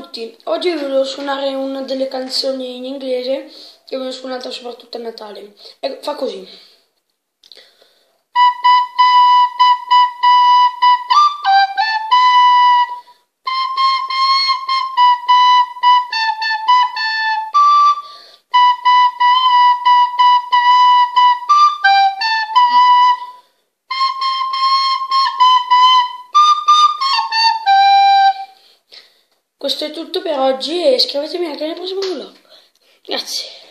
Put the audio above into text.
tutti, oggi vi volevo suonare una delle canzoni in inglese che avevo suonato soprattutto a Natale. E fa così. Questo è tutto per oggi e iscrivetevi anche nel prossimo vlog. Grazie.